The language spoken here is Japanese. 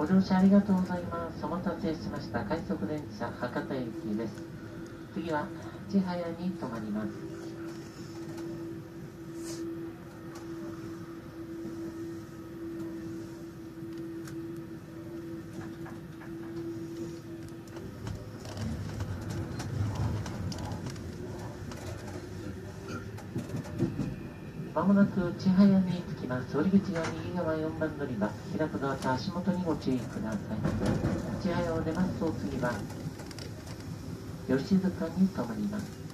ご乗車ありがとうございます。お待たせしました。快速電車博多駅です。次は千早に停まります。まもなく千早に着きます。折口が右側4番乗り場、開くドアと足元にご注意ください。立ち合いを出ますと次は吉塚に停まります。